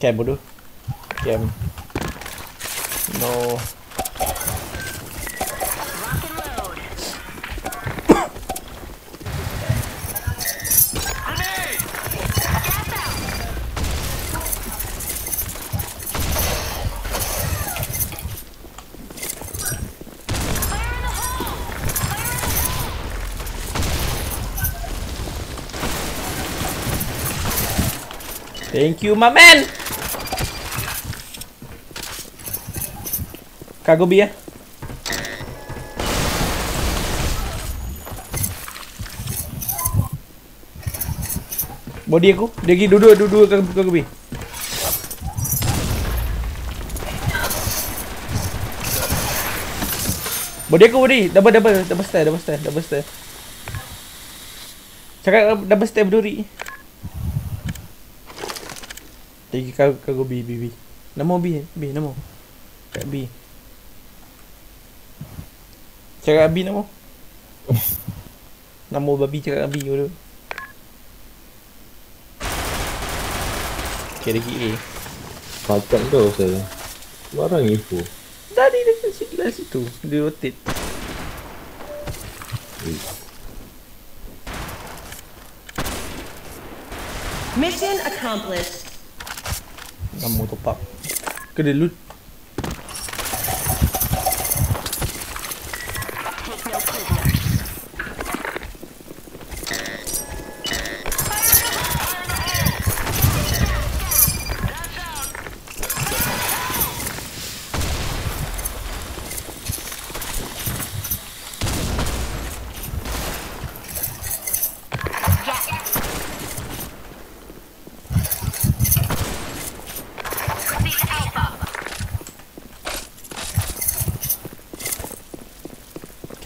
Cam will do. Cam. No. Thank you, my man. Cargo B eh. Body aku, dia pergi duduk ke cargo B. Body aku body, double double double style, double style, double style. Cakap double style berduri. Pergi kau kau B B B. Nama B B nama. Kat B. Cakap B nama. nama babi cakap B dulu. Okay, lagi A. Pakat kau saya. Barang info. Tadi dia kat situ lah situ. Dia rotate. Mission accomplished. Nama top up. Ke dia loot?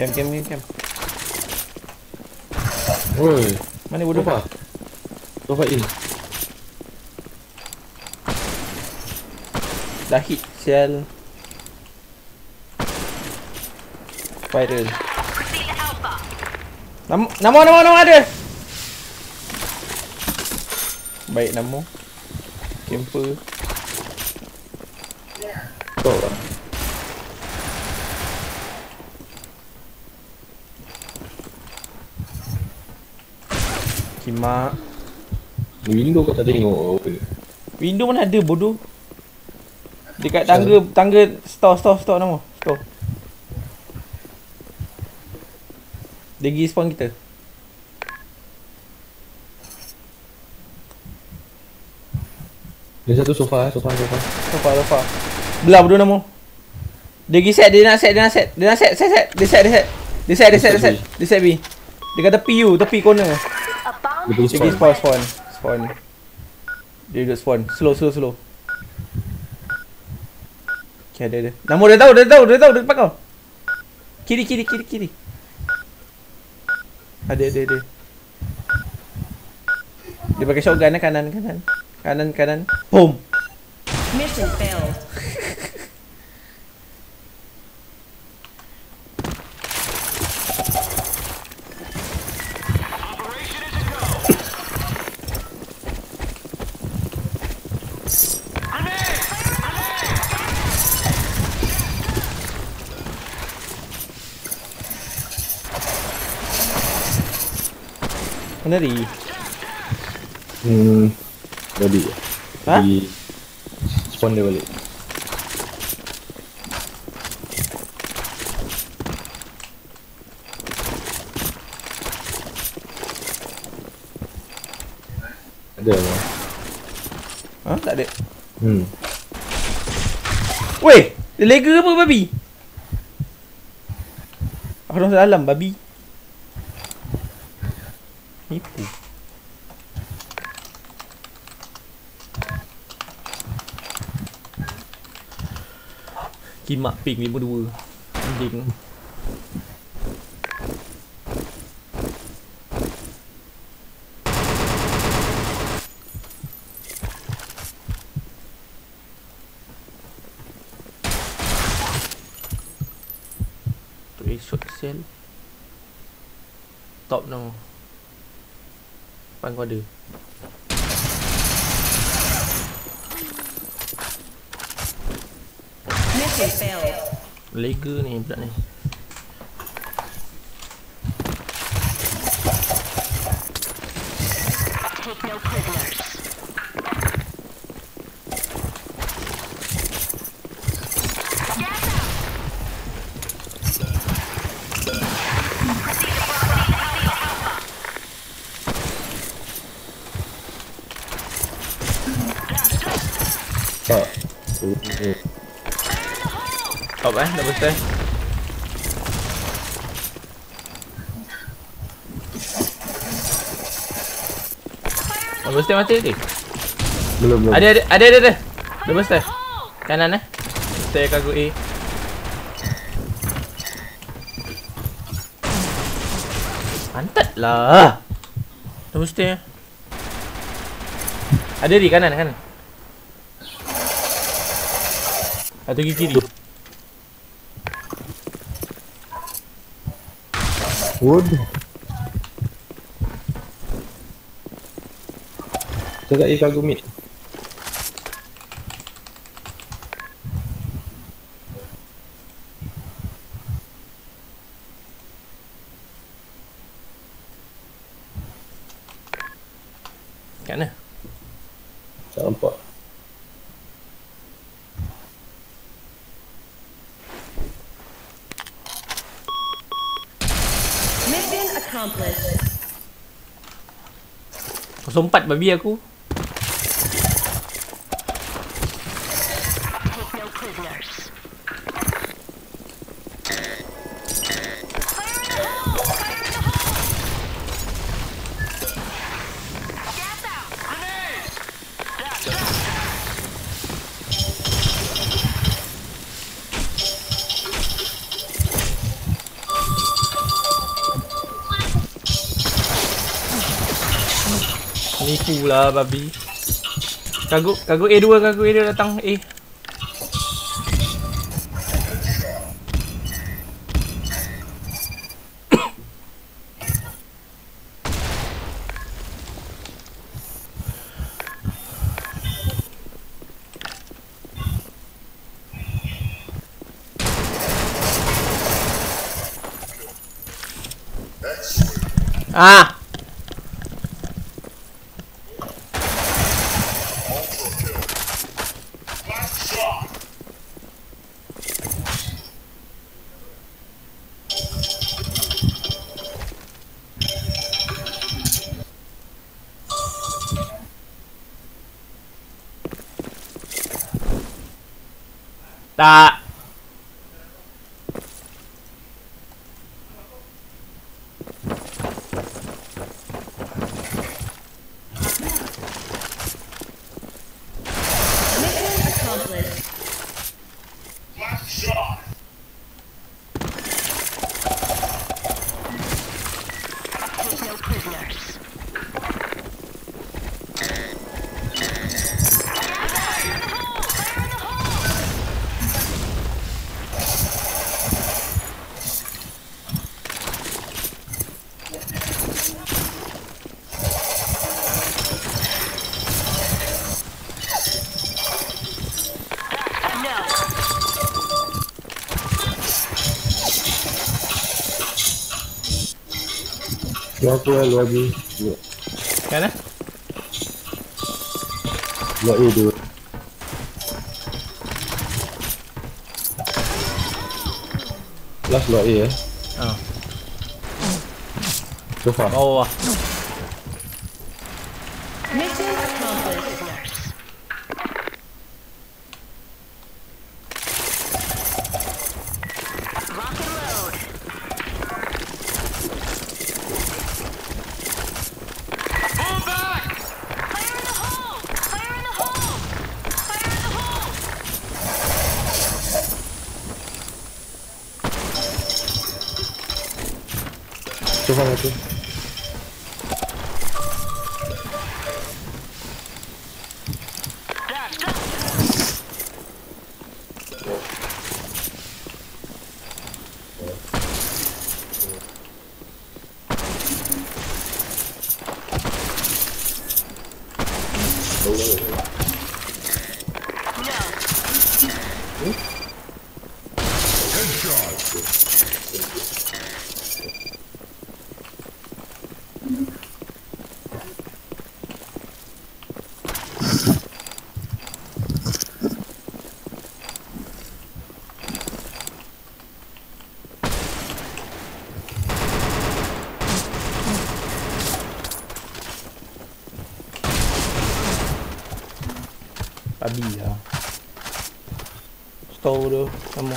Cam cam cam cam. Oi. Mana bodoh? Sofa. Sofa in. Dah hit sial. Viral. Nama nama nama nama ada. Baik nama. Camper. Kau lah. Kimak. Window kau tak tengok apa. Window mana ada bodoh? Dekat tangga tangga store store store nama. Store. Dia pergi spawn kita. Dia satu sofa, eh, sofa, sofa. Sofa sofa. Belah bodoh nama. Dia pergi set, dia nak set, dia nak set. Dia nak set, set, set. Dia set, dia set. Dia set, dia set, dia set. Dia set B. Dia kat tepi you, tepi corner. A bomb Dia pergi Dia pergi spawn. spawn, spawn. Spawn. Dia duduk spawn. Slow, slow, slow. Okay, ada, ada. Nama dia tahu, dia tahu, dia tahu, dia tempat kau. Kiri, kiri, kiri, kiri. Ada, ada, ada. Dia pakai shotgun eh, kanan, kanan. Kanan, kanan. Boom. Mission failed. Ni? Hmm. Balik. Ha? Pergi spawn dia balik. Ada lah. Ha? Tak ada. Hmm. Weh! Dia lega apa babi? Orang dalam babi. Nipu. Kimak ping 52. Anjing. Tu eh shot cell. Top no depan kau ada. Lega ni budak ni. Tak. Hmm. Top eh, double stay. Double stay mati tadi. Belum belum. Ada ada ada ada. ada. Double stay. Kanan eh. Stay kagu A. Pantat lah. Double stay. Ada di kanan kanan. Satu gigi kiri. Wood. Cakap ikan gumit. Kat mana? Tak nampak. Mission accomplished. 04 babi aku. Take no prisoners. Nipu lah babi. Kaguk kaguk A2 kaguk A2 datang A. Ah, tak. Luar tu lah luar ni. Kan eh? Luar A tu. Last luar A eh. Ah, So far. bawah. Mission accomplished. Babi lah. Store tu sama.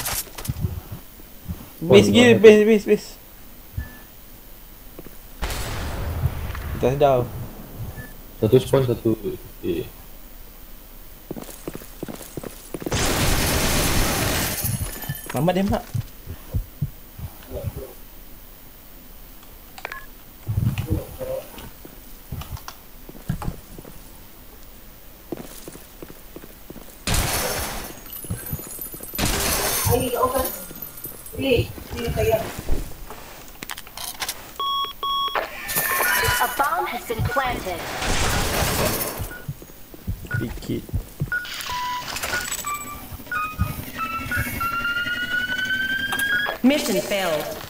Base gil, base, base, base. Kita sedar. Satu spawn, satu eh. Selamat dia mak. A bomb has been planted. Sikit. Mission failed.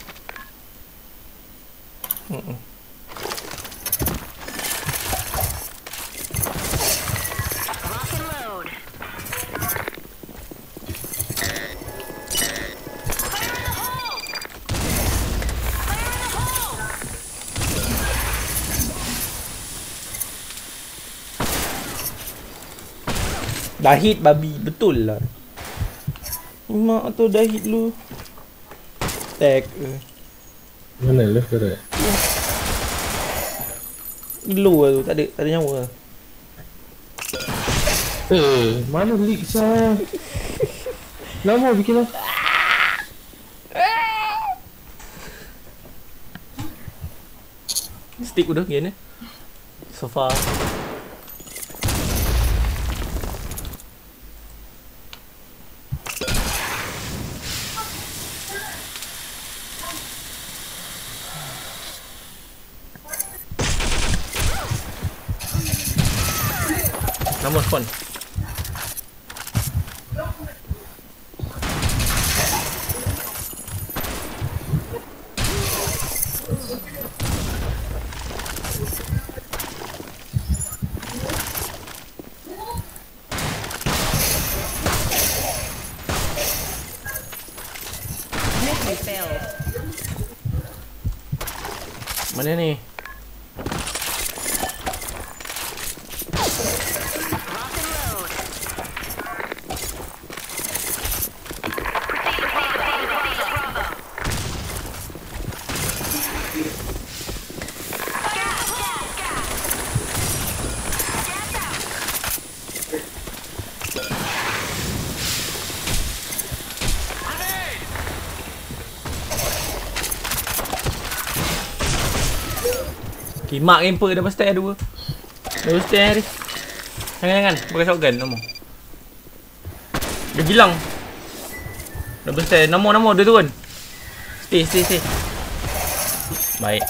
Dah hit babi betul lah. Mak tu dah hit lu. Tag. Mana left ke right? Low lah tu, tak ada, tak ada nyawa. Eh, mana leak sah? Lama bikin lah. Stick udah gini. So far. Nama spawn. Mission failed. Mana ni? Kimak camper double stair dua. Double stair ni. Jangan jangan, pakai shotgun nama. Dia bilang. Double stair, nama nama dia turun. Stay, stay, stay. Baik.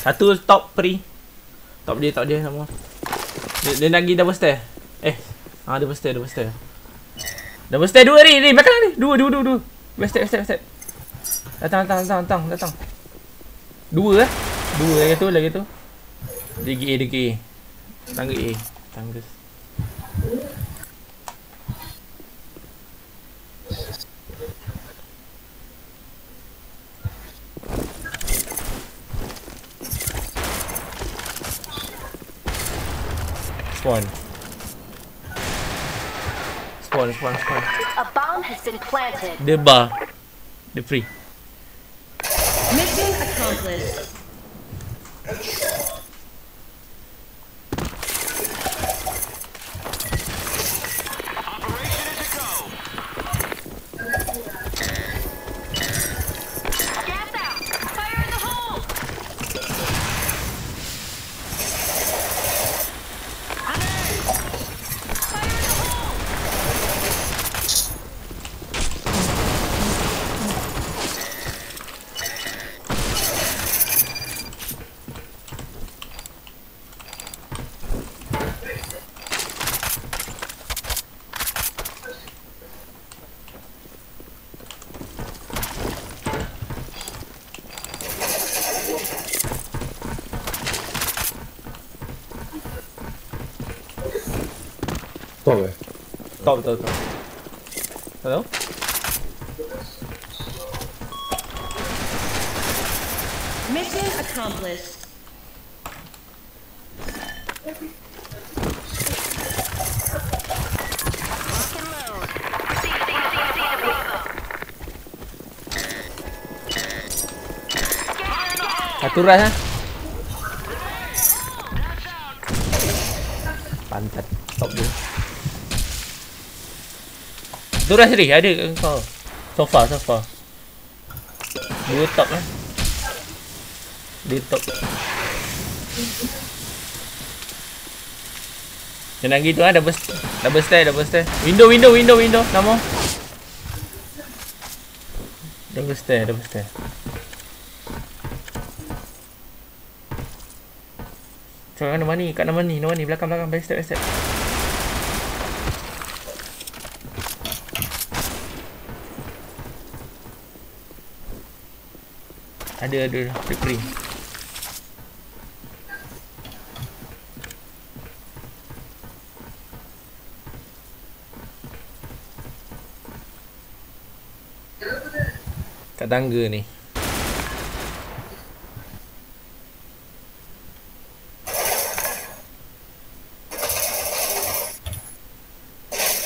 Satu top free. Top dia, top dia nama. Dia, dia nak pergi double stair. Eh, ah double stair, double stair. Double stair dua ni, ni belakang ni. Dua, dua, dua, dua. Back step, back step, back step. Datang, datang, datang, datang, datang. Dua eh. Dua lagi tu, lagi tu. Dia pergi A, dia pergi A. Tangga A. Tangga. Spawn. Spawn, spawn, spawn. A bomb has been planted. Dia bar. Dia free. Mission accomplished. Stop. Hello? Mission accomplished. Aturra. Turas tadi ada ke kau? Sofa sofa. Dua top eh. Dia top. Jangan gitu ah double double stair double stair. Window window window window nama. Double stair double stair. Cakap nama ni, kat nama ni, nama ni, belakang belakang, back step, back step. Ada, ada, ada kering. Kat tangga ni.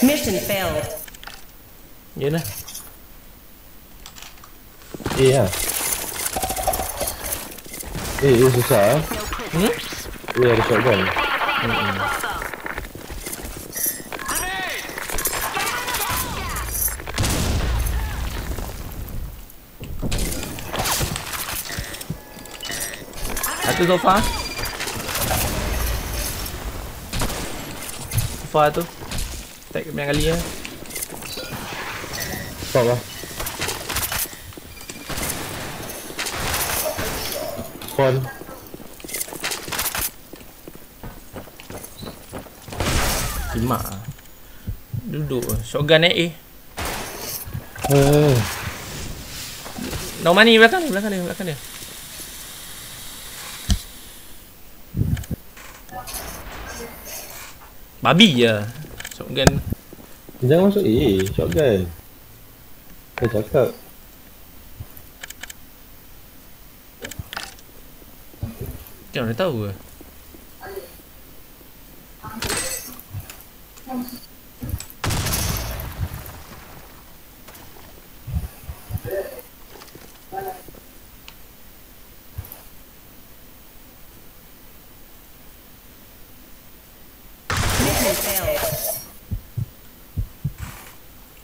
Mission failed. Yalah. Eh lah. Eh, eh susah eh. Hmm? Eh ada shotgun. Satu sofa. Sofa tu. Stack banyak kali ya. Stop lah. Ah. Duduk shotgun naik eh. Eh, No money belakang ni, belakang dia, belakang dia. Babi je. Shotgun. jangan masuk eh, shotgun. Saya cakap. Macam mana tahu ke?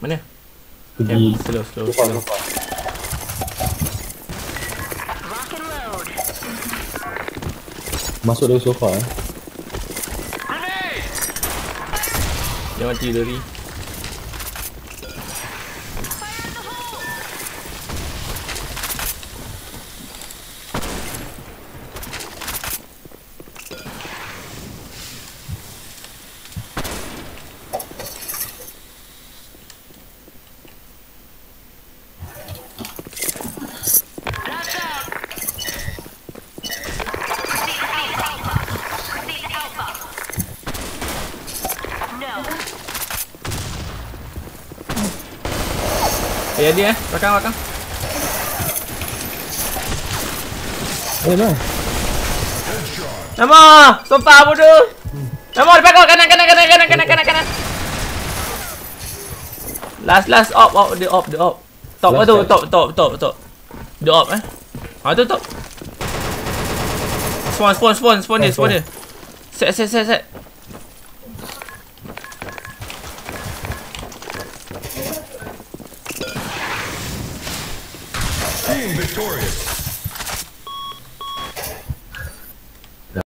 Mana? Pergi. Okay, slow, slow, slow. sofa. Rock Masuk dari sofa eh. Dia mati dari. No. Dia eh. Belakang, belakang. Eh dah. Nama! Sofa bodoh! Nama, depan kau! Kanan, kanan, kanan, kanan, kanan, kanan, kanan. Last, last. Op, op. Dia op, dia op. Top Last tu? Top, top, top, top. Dia op eh. Ha, tu top. Spawn, spawn, spawn, spawn dia, spawn dia. Set, set, set, set. Victorious.